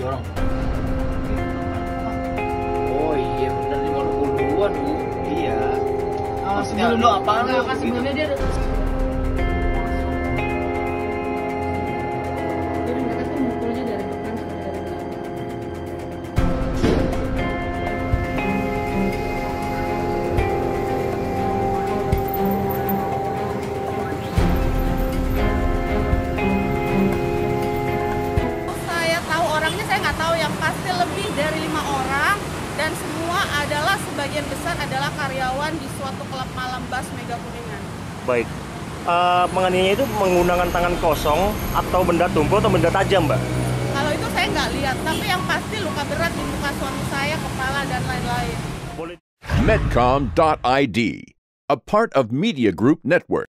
orang oh iya bener 50 duluan bu. Iya. Oh, Masih belum lo apa lo? kan sebelumnya dia orangnya saya nggak tahu yang pasti lebih dari lima orang dan semua adalah sebagian besar adalah karyawan di suatu klub malam bas Mega Kuningan. Baik. Eh, menganiaya itu menggunakan tangan kosong atau benda tumpul atau benda tajam, Mbak? Kalau itu saya nggak lihat, tapi yang pasti luka berat di muka suami saya, kepala dan lain-lain. Medcom.id, a part of Media Group Network.